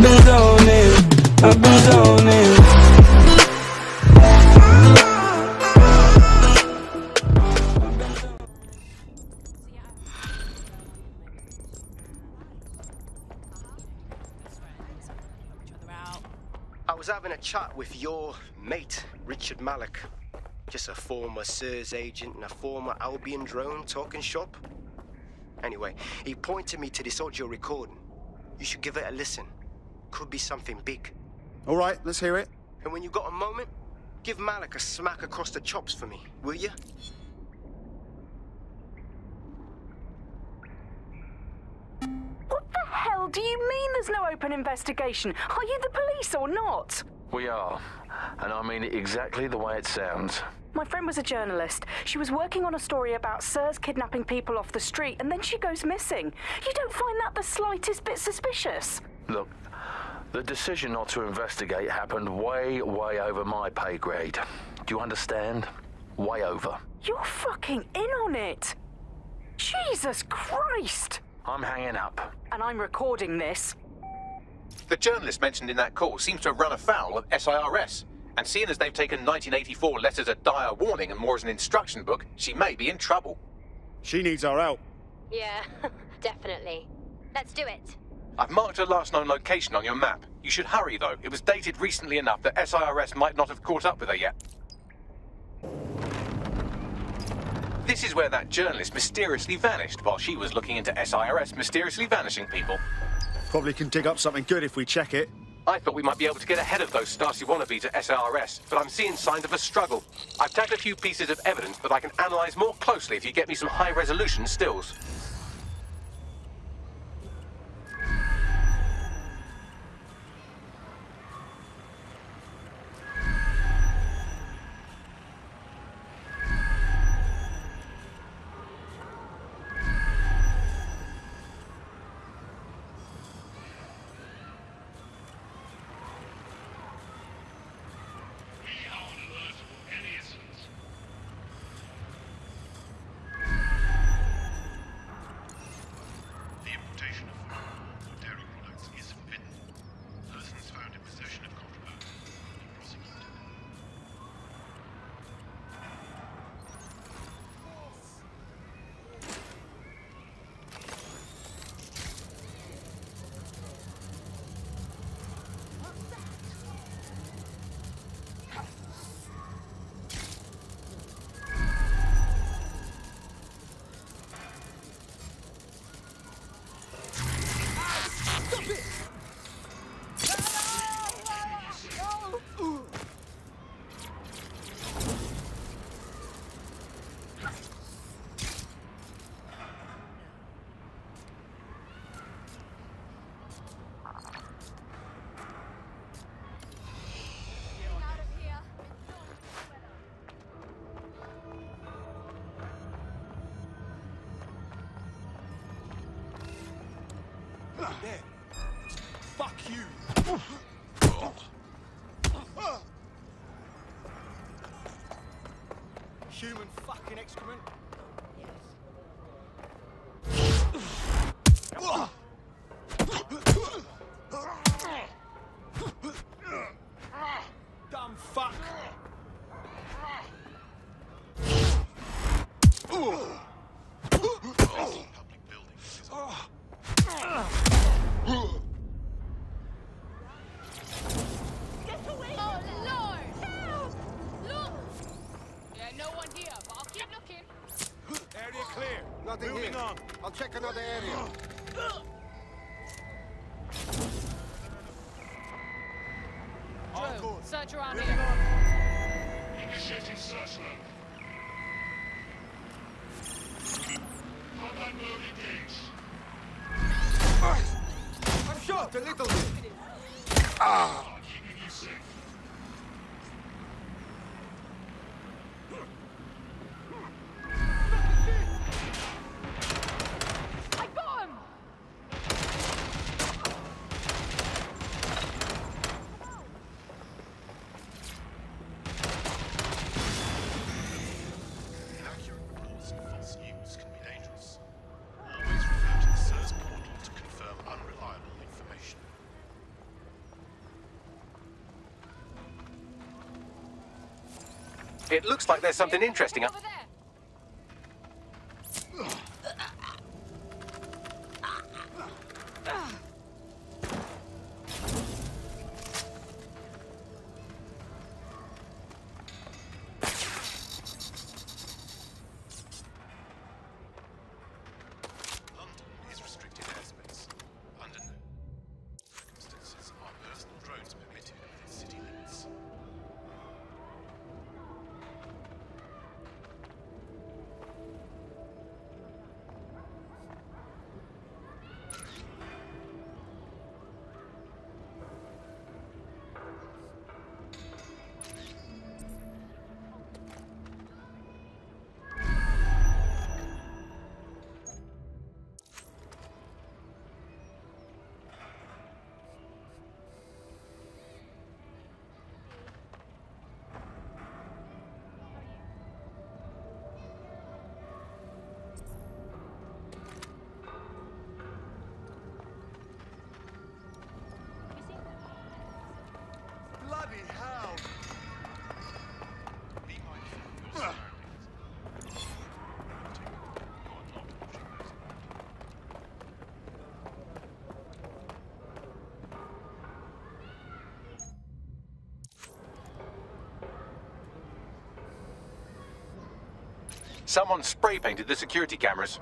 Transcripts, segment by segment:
Been I've been. I was having a chat with your mate, Richard Malik. Just a former SIRS agent and a former Albion drone talking shop. Anyway, he pointed me to this audio recording. You should give it a listen. Could be something big. All right, let's hear it. And when you got a moment, give Malik a smack across the chops for me, will you? What the hell do you mean there's no open investigation? Are you the police or not? We are. And I mean it exactly the way it sounds. My friend was a journalist. She was working on a story about SIRS kidnapping people off the street, and then she goes missing. You don't find that the slightest bit suspicious? Look, the decision not to investigate happened way, way over my pay grade. Do you understand? Way over. You're fucking in on it. Jesus Christ! I'm hanging up. And I'm recording this. The journalist mentioned in that call seems to have run afoul of SIRS. And seeing as they've taken 1984 less as a dire warning and more as an instruction book, she may be in trouble. She needs our help. Yeah, definitely. Let's do it. I've marked her last known location on your map. You should hurry, though. It was dated recently enough that SIRS might not have caught up with her yet. This is where that journalist mysteriously vanished while she was looking into SIRS mysteriously vanishing people. Probably can dig up something good if we check it. I thought we might be able to get ahead of those Stasi wannabes at SIRS, but I'm seeing signs of a struggle. I've tagged a few pieces of evidence that I can analyze more closely if you get me some high-resolution stills. Fuck you. Human fucking excrement. Dumb fuck. It looks like there's something interesting up. Someone spray painted the security cameras.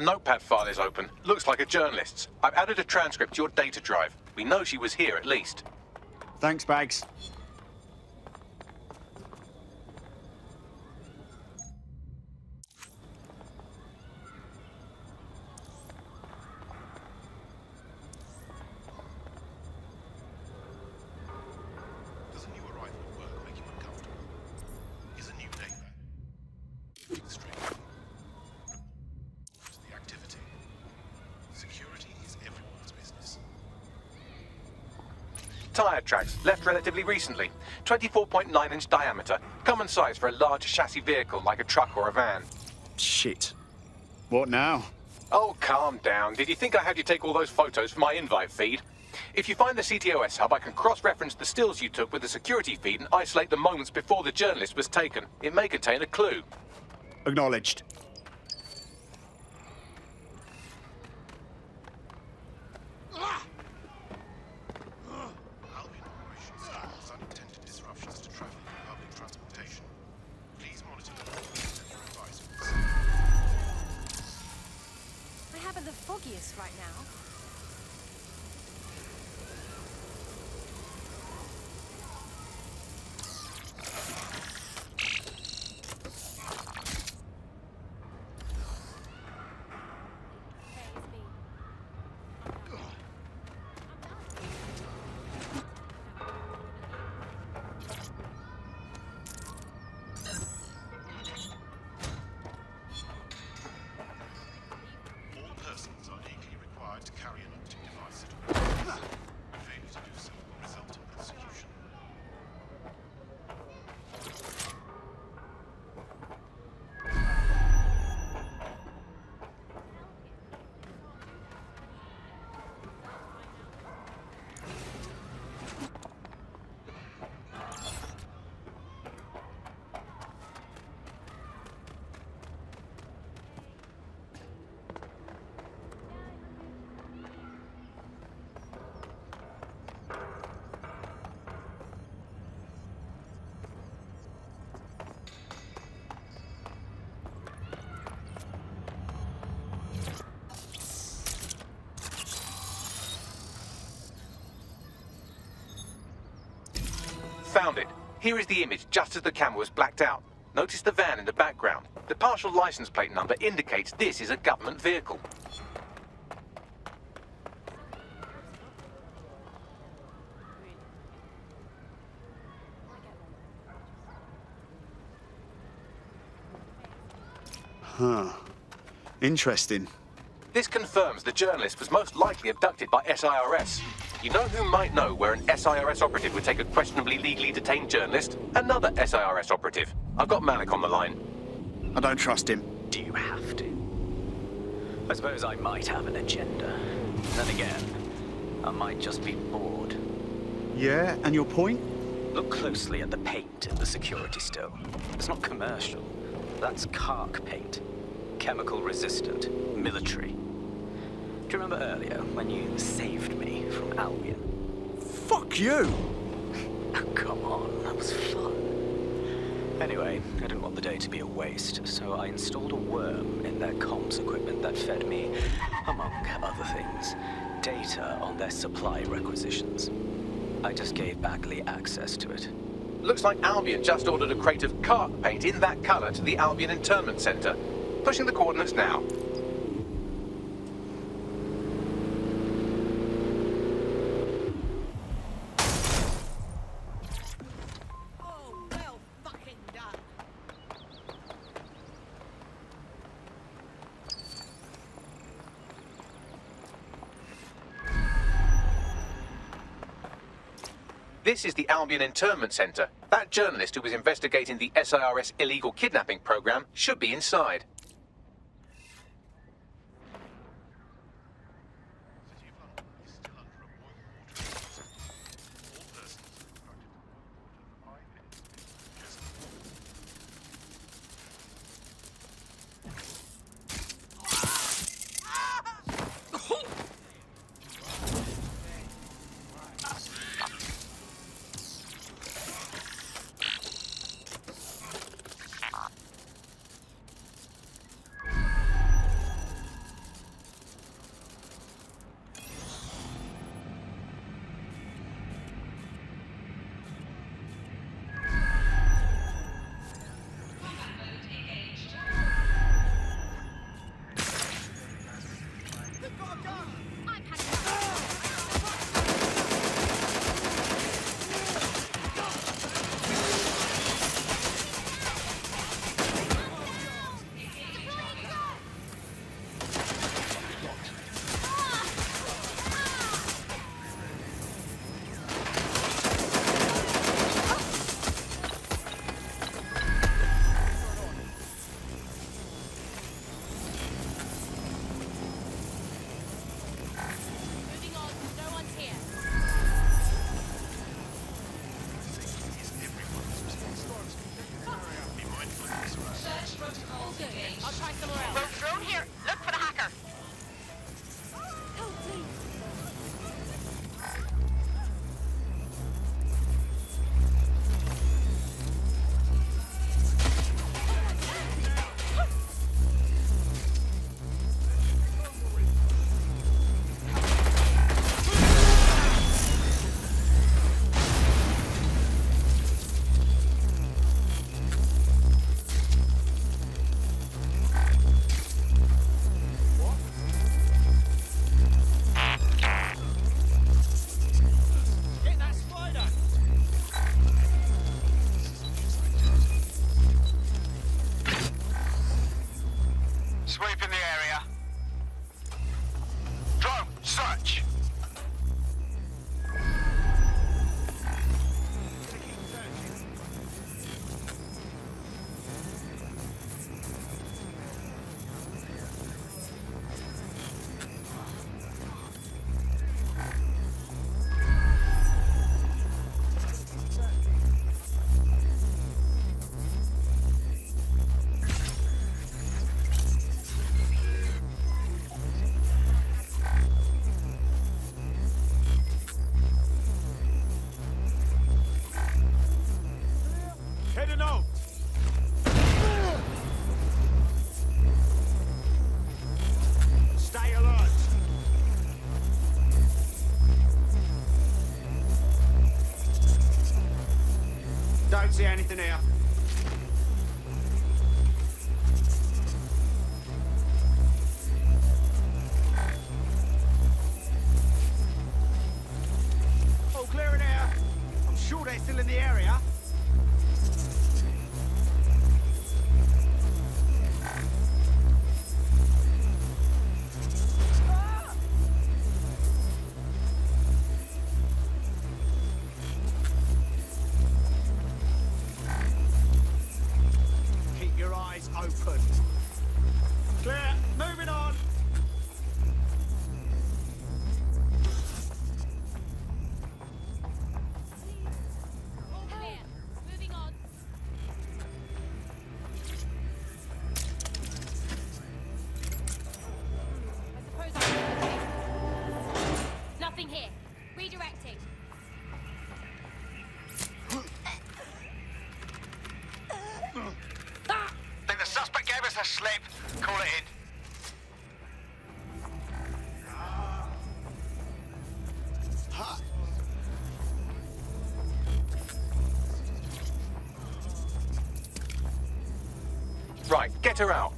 Notepad file is open. Looks like a journalist's. I've added a transcript to your data drive. We know she was here at least. Thanks, Bags. Tyre tracks, left relatively recently. 24.9 inch diameter. Common size for a large chassis vehicle like a truck or a van. Shit. What now? Oh, calm down. Did you think I had you take all those photos for my invite feed? If you find the CTOS hub, I can cross-reference the stills you took with the security feed and isolate the moments before the journalist was taken. It may contain a clue. Acknowledged. Here is the image just as the camera was blacked out. Notice the van in the background. The partial license plate number indicates this is a government vehicle. Huh. Interesting. This confirms the journalist was most likely abducted by SIRS. You know who might know where an SIRS operative would take a questionably legally detained journalist? Another SIRS operative. I've got Malik on the line. I don't trust him. Do you have to? I suppose I might have an agenda. Then again, I might just be bored. Yeah, and your point? Look closely at the paint in the security still. It's not commercial. That's CARC paint. Chemical resistant. Military. Do you remember earlier when you saved me from Albion? Fuck you! Oh, come on, that was fun. Anyway, I didn't want the day to be a waste, so I installed a worm in their comms equipment that fed me, among other things, data on their supply requisitions. I just gave Bagley access to it. Looks like Albion just ordered a crate of CARC paint in that colour to the Albion Internment Centre. Pushing the coordinates now. This is the Albion Internment Centre. That journalist who was investigating the SIRS illegal kidnapping program should be inside. See anything here. All clear in here. I'm sure they're still in the area. Right, get her out.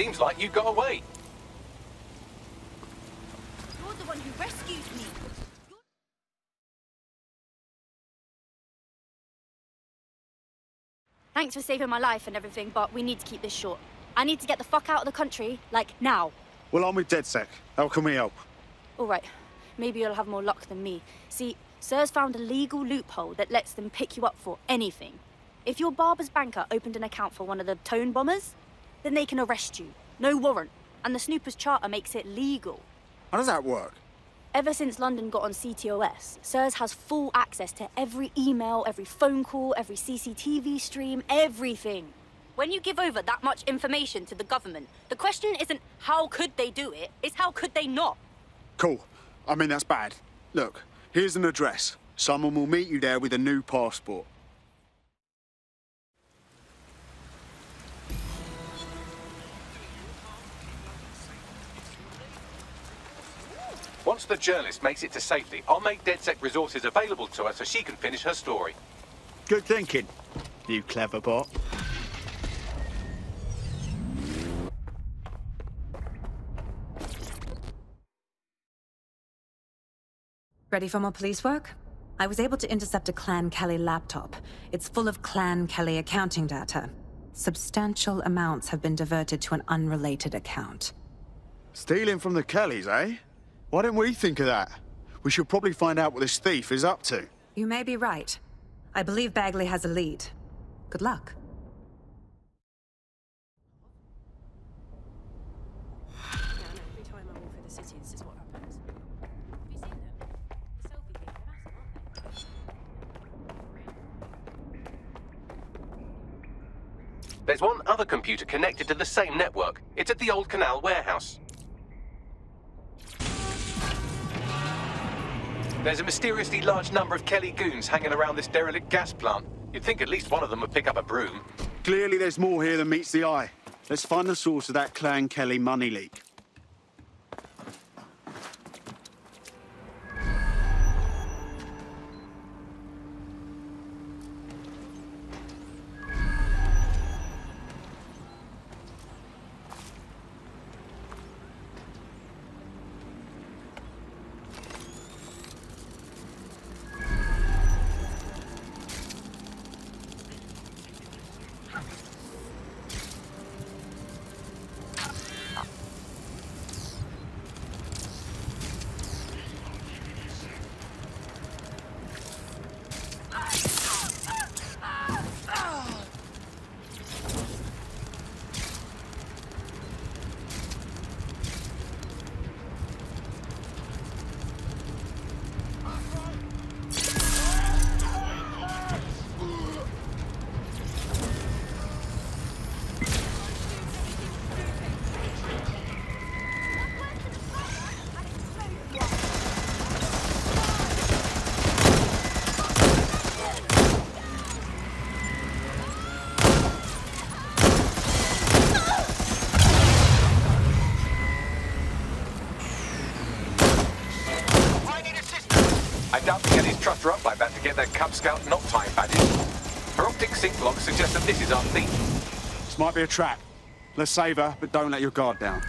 Seems like you got away. You're the one who rescued me. Thanks for saving my life and everything, but we need to keep this short. I need to get the fuck out of the country, like now. Well, I'm with DedSec. How can we help? All right, maybe you'll have more luck than me. See, SIRS found a legal loophole that lets them pick you up for anything. If your barber's banker opened an account for one of the tone bombers, then they can arrest you. No warrant. And the Snoopers Charter makes it legal. How does that work? Ever since London got on CTOS, SIRS has full access to every email, every phone call, every CCTV stream, everything. When you give over that much information to the government, the question isn't how could they do it, it's how could they not? Cool. I mean, that's bad. Look, here's an address. Someone will meet you there with a new passport. Once the journalist makes it to safety, I'll make DedSec resources available to her so she can finish her story. Good thinking, you clever bot. Ready for more police work? I was able to intercept a Clan Kelly laptop. It's full of Clan Kelly accounting data. Substantial amounts have been diverted to an unrelated account. Stealing from the Kellys, eh? Why didn't we think of that? We should probably find out what this thief is up to. You may be right. I believe Bagley has a lead. Good luck. Every time I walk through the city, this is what happens. Have you seen them? The selfie thing, they're massive, aren't they? There's one other computer connected to the same network. It's at the old canal warehouse. There's a mysteriously large number of Kelly goons hanging around this derelict gas plant. You'd think at least one of them would pick up a broom. Clearly, there's more here than meets the eye. Let's find the source of that Clan Kelly money leak. Scout knot time badges. Her optic sync log suggests that this is our thief. This might be a trap. Let's save her, but don't let your guard down.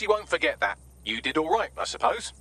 She won't forget that. You did all right, I suppose.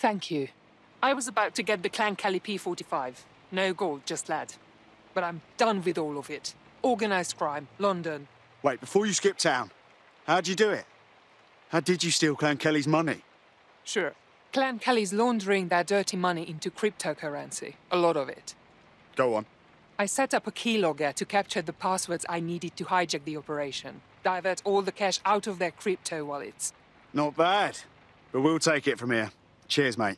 Thank you. I was about to get the Clan Kelly P45. No gold, just lead. But I'm done with all of it. Organised crime, London. Wait, before you skip town, how'd you do it? How did you steal Clan Kelly's money? Sure. Clan Kelly's laundering their dirty money into cryptocurrency. A lot of it. Go on. I set up a keylogger to capture the passwords I needed to hijack the operation. Divert all the cash out of their crypto wallets. Not bad. But we'll take it from here. Cheers, mate.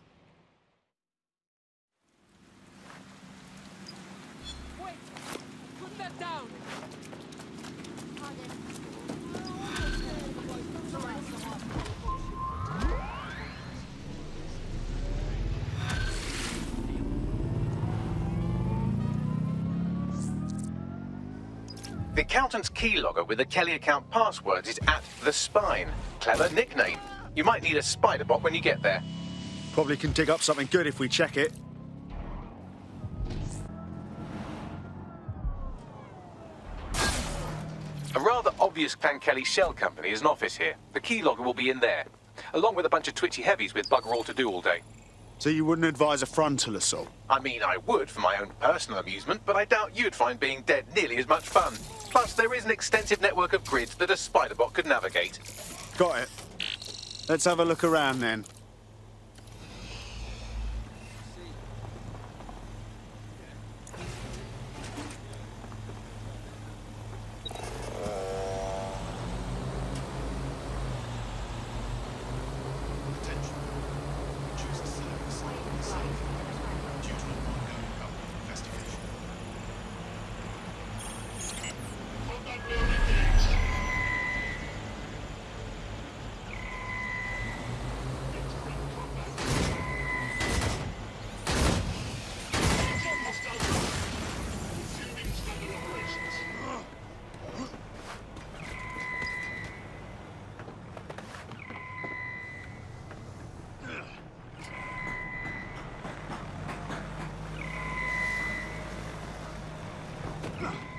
The accountant's keylogger with the Kelly account passwords is at the spine. Clever nickname. You might need a spider bot when you get there. Probably can dig up something good if we check it. A rather obvious Clan Kelly shell company is an office here. The keylogger will be in there, along with a bunch of twitchy heavies with bugger all to do all day. So you wouldn't advise a frontal assault? I mean, I would for my own personal amusement, but I doubt you'd find being dead nearly as much fun. Plus, there is an extensive network of grids that a spiderbot could navigate. Got it. Let's have a look around then. Currently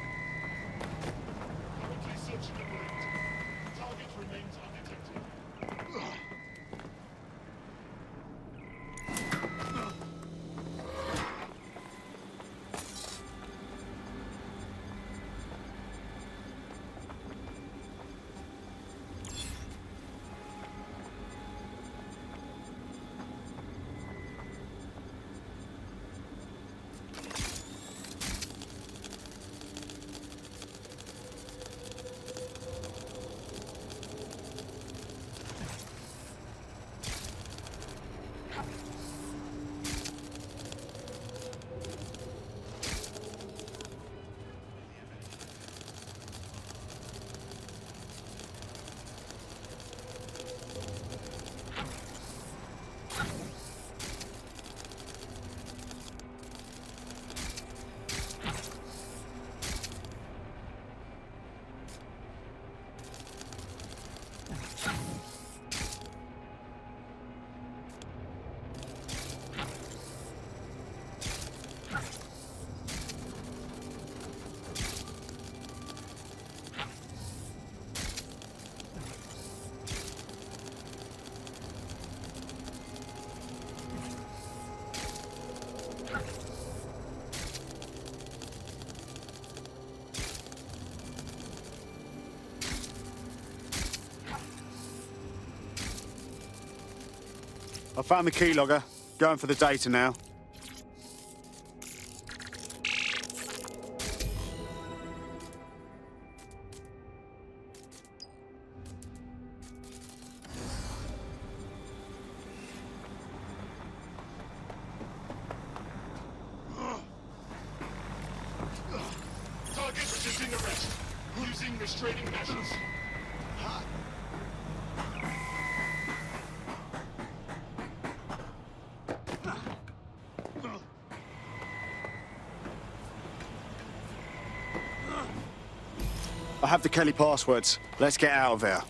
I found the keylogger. Going for the data now. Have the Kelley passwords. Let's get out of here.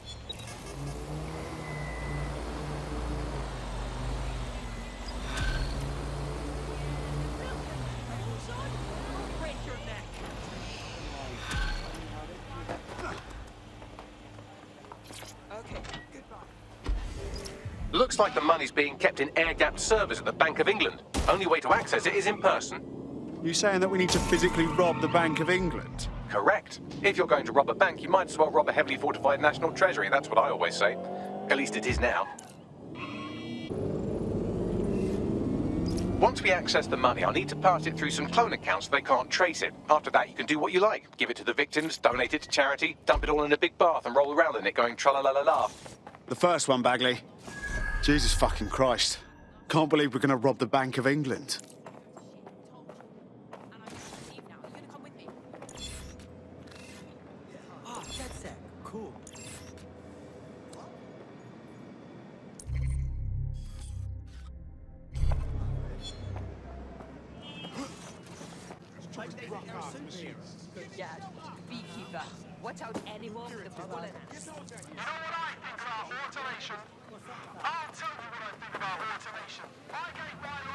Looks like the money's being kept in air-gapped servers at the Bank of England. Only way to access it is in person. You saying that we need to physically rob the Bank of England? Correct. If you're going to rob a bank, you might as well rob a heavily fortified national treasury. That's what I always say. At least it is now. Once we access the money, I'll need to pass it through some clone accounts so they can't trace it. After that, you can do what you like. Give it to the victims, donate it to charity, dump it all in a big bath and roll around in it going tra-la-la-la-la. The first one, Bagley. Jesus fucking Christ. Can't believe we're gonna rob the Bank of England. You know what I think about automation? I'll tell you what I think about automation. I gave my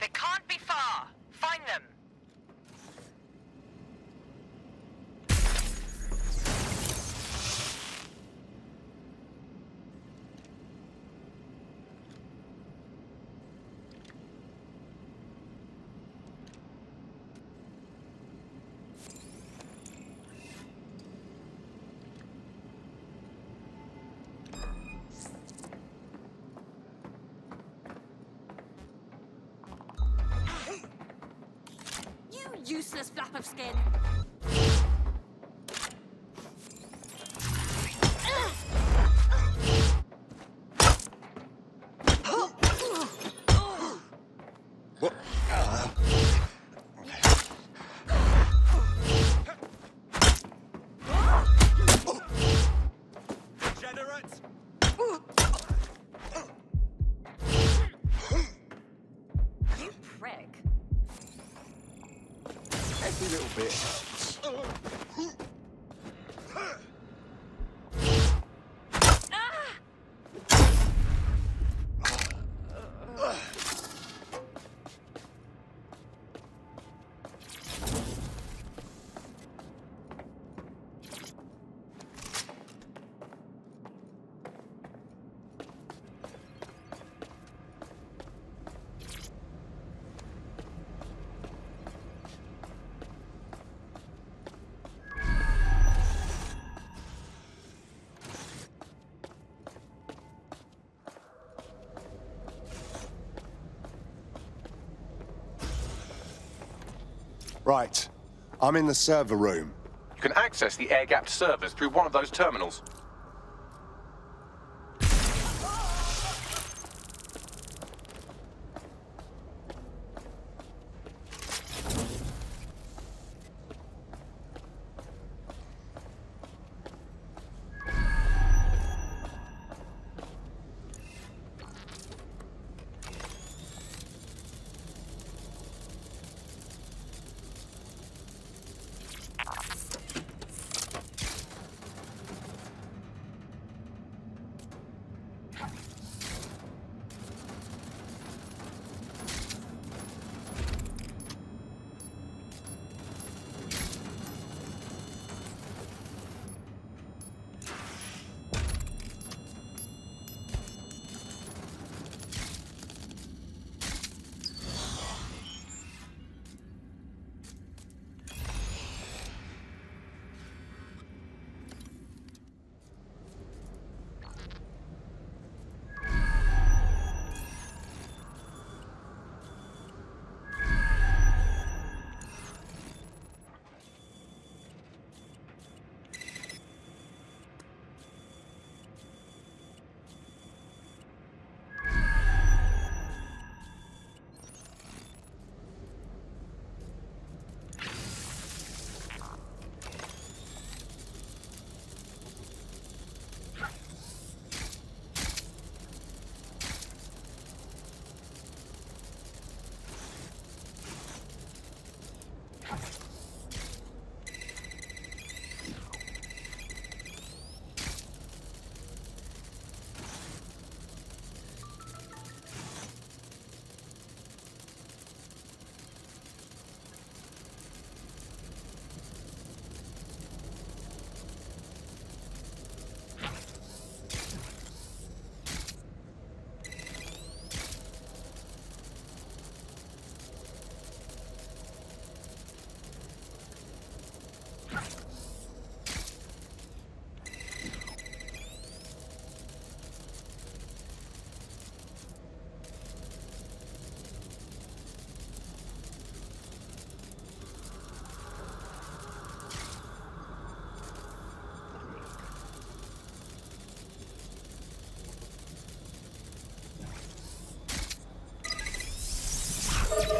They can't be far. Find them. Useless flap of skin. Right. I'm in the server room. You can access the air-gapped servers through one of those terminals.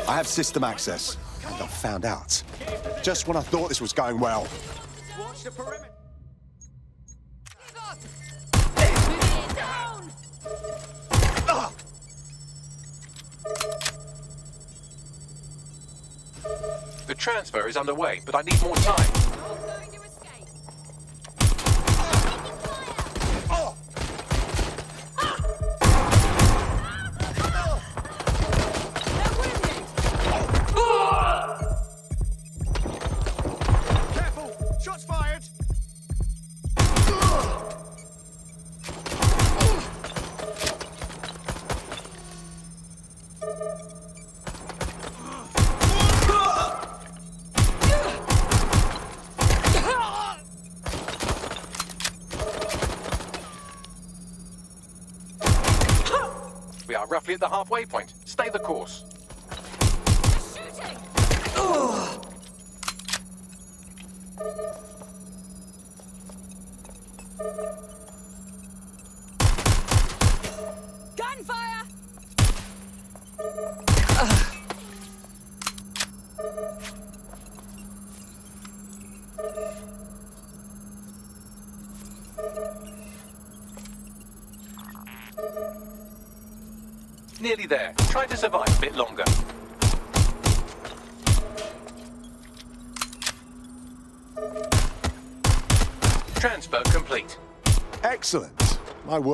I have system access, and I found out. Just when I thought this was going well. Watch the perimeter. The transfer is underway, but I need more time. Shots fired! We are roughly at the halfway point. Stay the course.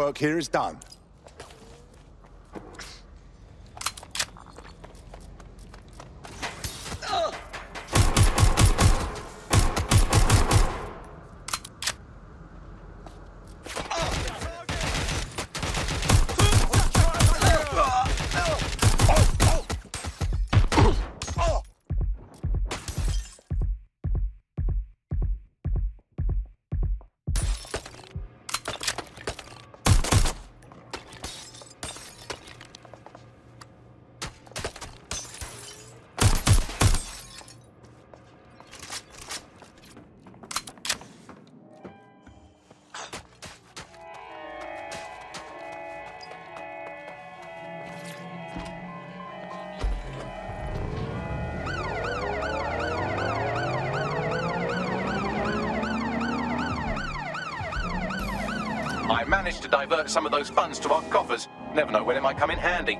Work here is done. Divert some of those funds to our coffers. Never know when it might come in handy.